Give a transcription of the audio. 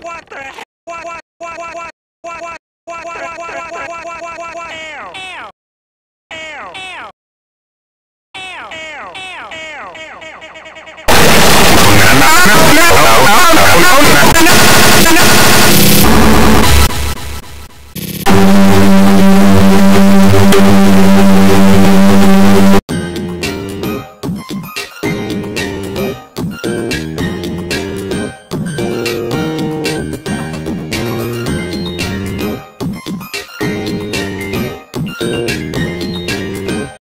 What the heck? What, what, what, what, what, what, what, what, what, what, what, what, what, what, what, what, Ew. Ew. Ew.